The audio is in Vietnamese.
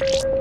You